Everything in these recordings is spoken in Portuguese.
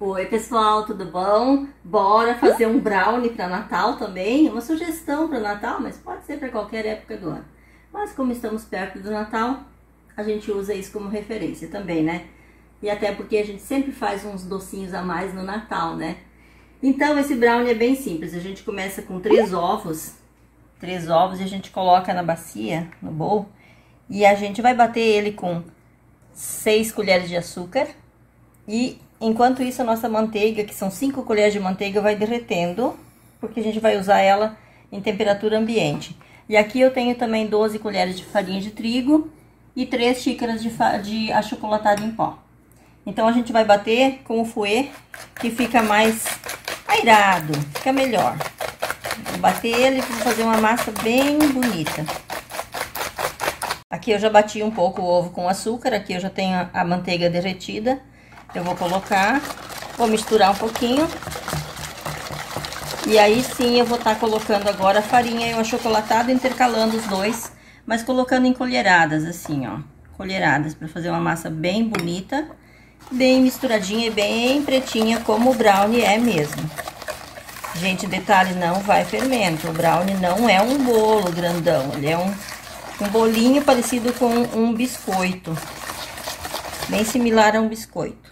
Oi pessoal, tudo bom? Bora fazer um brownie para Natal também. Uma sugestão para Natal, mas pode ser para qualquer época do ano. Mas como estamos perto do Natal, a gente usa isso como referência também, né? E até porque a gente sempre faz uns docinhos a mais no Natal, né? Então esse brownie é bem simples. A gente começa com três ovos, três ovos e a gente coloca na bacia, no bowl, e a gente vai bater ele com seis colheres de açúcar e enquanto isso a nossa manteiga, que são cinco colheres de manteiga, vai derretendo, porque a gente vai usar ela em temperatura ambiente. E aqui eu tenho também 12 colheres de farinha de trigo e 3 xícaras de, de achocolatado em pó. Então a gente vai bater com o fouet, que fica mais airado, fica melhor. Vou bater ele para fazer uma massa bem bonita. Aqui eu já bati um pouco o ovo com açúcar, aqui eu já tenho a manteiga derretida. Eu vou colocar, vou misturar um pouquinho. E aí sim eu vou estar tá colocando agora a farinha e o achocolatado, intercalando os dois, mas colocando em colheradas, assim, ó. Colheradas, para fazer uma massa bem bonita, bem misturadinha e bem pretinha, como o brownie é mesmo. Gente, detalhe, não vai fermento. O brownie não é um bolo grandão, ele é um um bolinho parecido com um biscoito. Bem similar a um biscoito.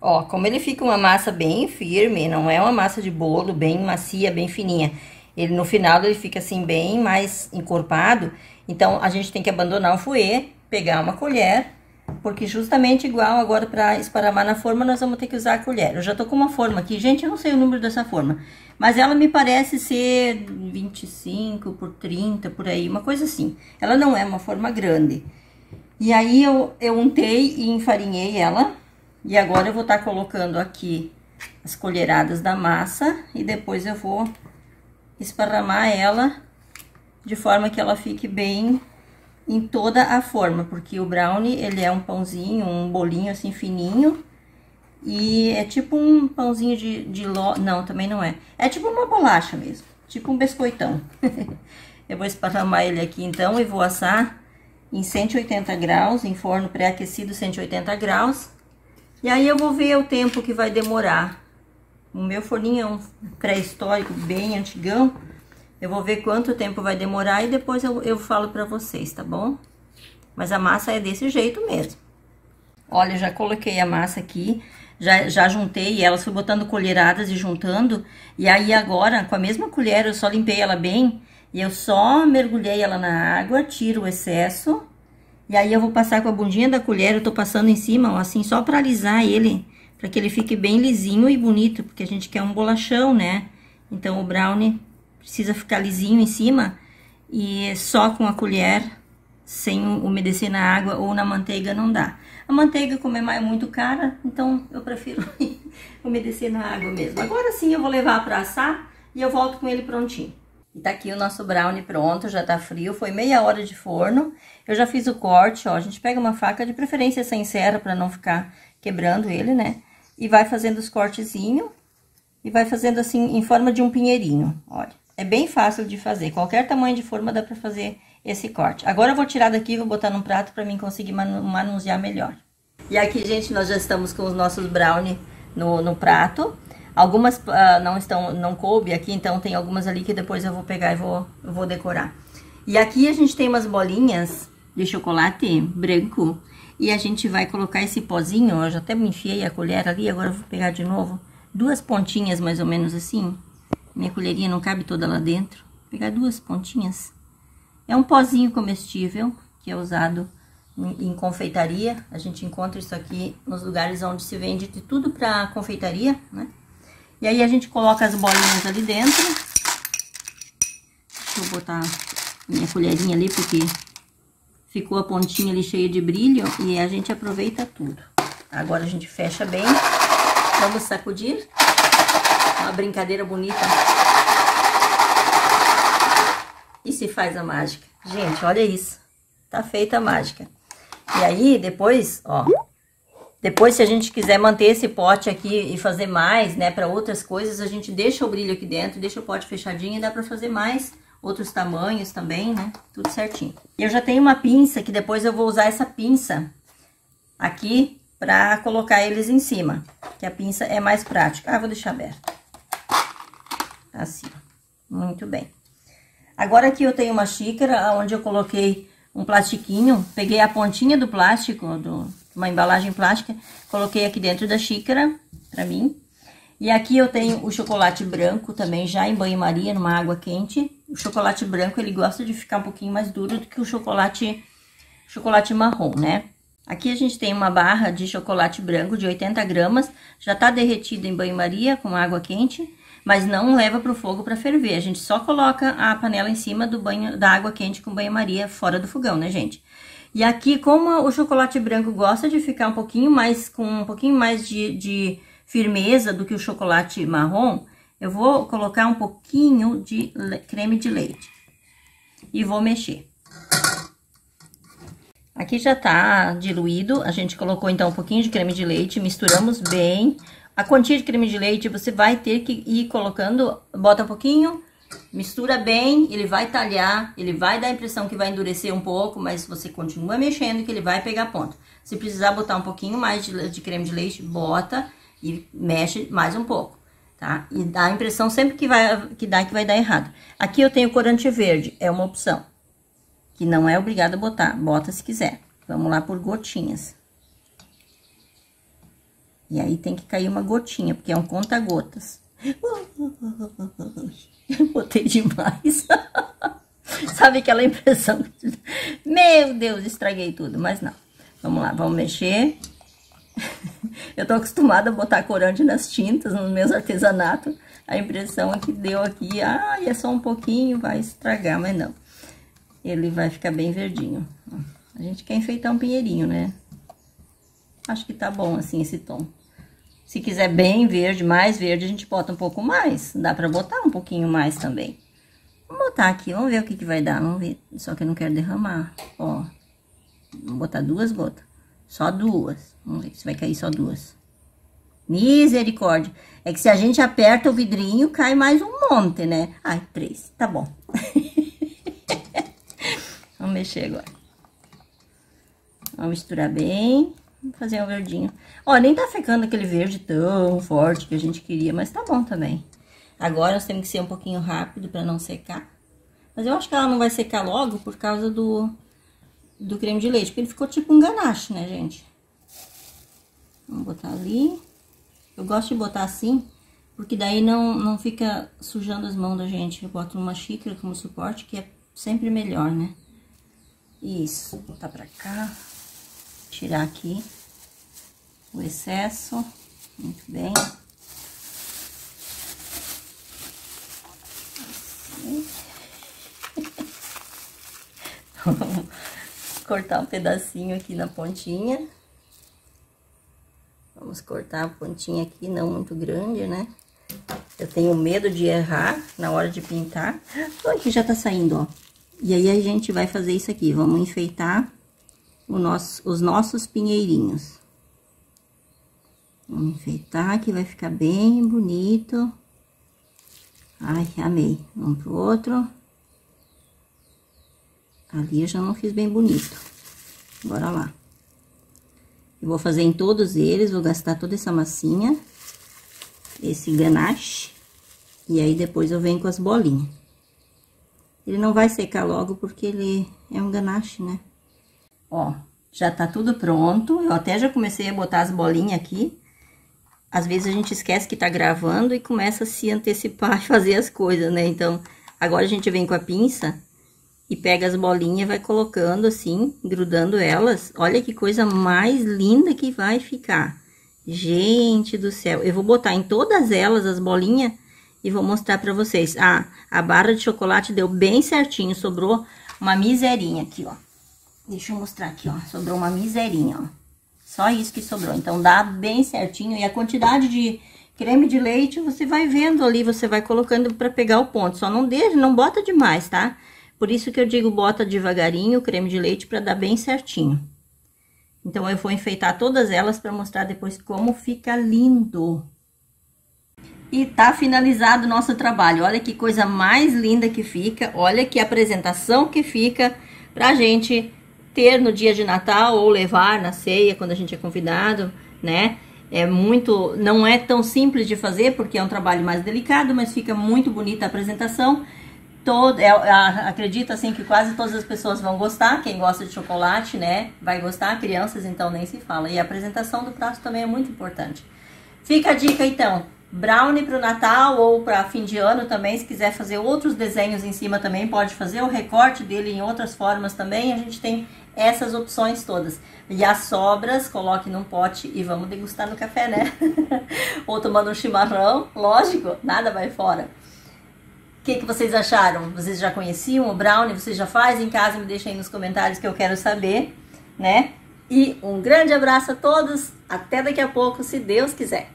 Ó, como ele fica uma massa bem firme, não é uma massa de bolo bem macia, bem fininha. Ele no final ele fica assim bem mais encorpado. Então a gente tem que abandonar o fouet, pegar uma colher porque justamente igual agora para esparramar na forma, nós vamos ter que usar a colher. Eu já tô com uma forma aqui. Gente, eu não sei o número dessa forma. Mas ela me parece ser 25 por 30, por aí. Uma coisa assim. Ela não é uma forma grande. E aí eu, eu untei e enfarinhei ela. E agora eu vou estar tá colocando aqui as colheradas da massa. E depois eu vou esparramar ela de forma que ela fique bem em toda a forma, porque o brownie, ele é um pãozinho, um bolinho assim fininho, e é tipo um pãozinho de, de ló, não, também não é, é tipo uma bolacha mesmo, tipo um biscoitão. Eu vou esparramar ele aqui então e vou assar em 180 graus, em forno pré-aquecido 180 graus, e aí eu vou ver o tempo que vai demorar. O meu forninho é um pré-histórico bem antigão, eu vou ver quanto tempo vai demorar e depois eu, eu falo pra vocês, tá bom? Mas a massa é desse jeito mesmo. Olha, já coloquei a massa aqui, já, já juntei elas, fui botando colheradas e juntando. E aí agora, com a mesma colher, eu só limpei ela bem e eu só mergulhei ela na água, tiro o excesso. E aí eu vou passar com a bundinha da colher, eu tô passando em cima, ó, assim, só pra alisar ele, pra que ele fique bem lisinho e bonito, porque a gente quer um bolachão, né? Então o brownie precisa ficar lisinho em cima e só com a colher, sem umedecer na água ou na manteiga não dá. A manteiga, como é muito cara, então eu prefiro umedecer na água mesmo. Agora sim eu vou levar para assar e eu volto com ele prontinho. E tá aqui o nosso brownie pronto, já tá frio, foi meia hora de forno. Eu já fiz o corte, ó, a gente pega uma faca, de preferência sem serra, para não ficar quebrando ele, né? E vai fazendo os cortezinhos e vai fazendo assim, em forma de um pinheirinho, olha. É bem fácil de fazer. Qualquer tamanho de forma dá para fazer esse corte. Agora eu vou tirar daqui e vou botar num prato para mim conseguir manusear melhor. E aqui, gente, nós já estamos com os nossos brownie no, no prato. Algumas uh, não estão, não coube aqui, então tem algumas ali que depois eu vou pegar e vou, vou decorar. E aqui a gente tem umas bolinhas de chocolate branco e a gente vai colocar esse pozinho, eu já até me enfiei a colher ali, agora eu vou pegar de novo. Duas pontinhas mais ou menos assim, minha colherinha não cabe toda lá dentro. Vou pegar duas pontinhas. É um pozinho comestível, que é usado em confeitaria. A gente encontra isso aqui nos lugares onde se vende de tudo para confeitaria, né? E aí a gente coloca as bolinhas ali dentro. Deixa eu botar minha colherinha ali, porque ficou a pontinha ali cheia de brilho e a gente aproveita tudo. Agora a gente fecha bem. Vamos sacudir. Uma brincadeira bonita. E se faz a mágica. Gente, olha isso. Tá feita a mágica. E aí, depois, ó. Depois, se a gente quiser manter esse pote aqui e fazer mais, né, para outras coisas, a gente deixa o brilho aqui dentro, deixa o pote fechadinho e dá para fazer mais outros tamanhos também, né? Tudo certinho. Eu já tenho uma pinça que depois eu vou usar essa pinça aqui pra colocar eles em cima, que a pinça é mais prática. Ah, vou deixar aberto. Assim, muito bem. Agora aqui eu tenho uma xícara onde eu coloquei um plastiquinho, peguei a pontinha do plástico, do, uma embalagem plástica, coloquei aqui dentro da xícara, pra mim. E aqui eu tenho o chocolate branco também, já em banho-maria, numa água quente. O chocolate branco, ele gosta de ficar um pouquinho mais duro do que o chocolate, chocolate marrom, né? Aqui a gente tem uma barra de chocolate branco de 80 gramas, já tá derretido em banho-maria com água quente, mas não leva pro fogo para ferver. A gente só coloca a panela em cima do banho da água quente com banho-maria fora do fogão, né, gente? E aqui, como o chocolate branco gosta de ficar um pouquinho mais, com um pouquinho mais de, de firmeza do que o chocolate marrom, eu vou colocar um pouquinho de creme de leite. E vou mexer. Aqui já tá diluído, a gente colocou então um pouquinho de creme de leite, misturamos bem. A quantia de creme de leite você vai ter que ir colocando, bota um pouquinho, mistura bem, ele vai talhar, ele vai dar a impressão que vai endurecer um pouco, mas você continua mexendo que ele vai pegar ponto. Se precisar botar um pouquinho mais de, de creme de leite, bota e mexe mais um pouco, tá? E dá a impressão sempre que, vai, que dá que vai dar errado. Aqui eu tenho corante verde, é uma opção, que não é obrigado a botar, bota se quiser. Vamos lá por gotinhas. E aí tem que cair uma gotinha, porque é um conta-gotas. Botei demais. Sabe aquela impressão? Meu Deus, estraguei tudo, mas não. Vamos lá, vamos mexer. Eu tô acostumada a botar corante nas tintas, nos meus artesanatos. A impressão é que deu aqui, ah, é só um pouquinho, vai estragar, mas não. Ele vai ficar bem verdinho. A gente quer enfeitar um pinheirinho, né? Acho que tá bom assim esse tom. Se quiser bem verde, mais verde, a gente bota um pouco mais. Dá pra botar um pouquinho mais também. Vamos botar aqui, vamos ver o que, que vai dar. Vamos ver. Só que eu não quero derramar. Ó. Vamos botar duas gotas. Só duas. Vamos ver se vai cair só duas. Misericórdia. É que se a gente aperta o vidrinho, cai mais um monte, né? Ai, três. Tá bom. Vamos mexer agora. Vamos misturar bem. Vamos fazer um verdinho. Ó, nem tá ficando aquele verde tão forte que a gente queria, mas tá bom também. Agora nós temos que ser um pouquinho rápido pra não secar. Mas eu acho que ela não vai secar logo por causa do, do creme de leite, porque ele ficou tipo um ganache, né, gente? Vamos botar ali. Eu gosto de botar assim, porque daí não, não fica sujando as mãos da gente. Eu boto uma xícara como suporte, que é sempre melhor, né? Isso, botar pra cá tirar aqui o excesso, muito bem. Vamos cortar um pedacinho aqui na pontinha. Vamos cortar a pontinha aqui, não muito grande, né? Eu tenho medo de errar na hora de pintar. Que já tá saindo, ó. E aí, a gente vai fazer isso aqui. Vamos enfeitar nosso, os nossos pinheirinhos. Vamos enfeitar que vai ficar bem bonito. Ai, amei. Vamos pro outro. Ali eu já não fiz bem bonito. Bora lá. Eu vou fazer em todos eles, vou gastar toda essa massinha. Esse ganache. E aí, depois eu venho com as bolinhas. Ele não vai secar logo, porque ele é um ganache, né? Ó, já tá tudo pronto. Eu até já comecei a botar as bolinhas aqui. Às vezes a gente esquece que tá gravando e começa a se antecipar e fazer as coisas, né? Então, agora a gente vem com a pinça e pega as bolinhas e vai colocando assim, grudando elas. Olha que coisa mais linda que vai ficar. Gente do céu, eu vou botar em todas elas as bolinhas e vou mostrar pra vocês. Ah, a barra de chocolate deu bem certinho, sobrou uma miserinha aqui, ó. Deixa eu mostrar aqui, ó. Sobrou uma miserinha, ó. Só isso que sobrou. Então, dá bem certinho. E a quantidade de creme de leite, você vai vendo ali, você vai colocando pra pegar o ponto. Só não deixa, não bota demais, tá? Por isso que eu digo, bota devagarinho o creme de leite pra dar bem certinho. Então, eu vou enfeitar todas elas pra mostrar depois como fica lindo. E tá finalizado o nosso trabalho. Olha que coisa mais linda que fica. Olha que apresentação que fica pra gente ter no dia de Natal ou levar na ceia quando a gente é convidado, né? É muito, não é tão simples de fazer porque é um trabalho mais delicado, mas fica muito bonita a apresentação. Todo, é, acredito assim que quase todas as pessoas vão gostar. Quem gosta de chocolate, né, vai gostar. Crianças, então nem se fala. E a apresentação do prato também é muito importante. Fica a dica então brownie para o Natal ou para fim de ano também. Se quiser fazer outros desenhos em cima também pode fazer o recorte dele em outras formas também. A gente tem essas opções todas. E as sobras, coloque num pote e vamos degustar no café, né? ou tomando um chimarrão, lógico, nada vai fora. O que, que vocês acharam? Vocês já conheciam o brownie? Vocês já fazem em casa? Me deixem aí nos comentários que eu quero saber, né? E um grande abraço a todos. Até daqui a pouco, se Deus quiser.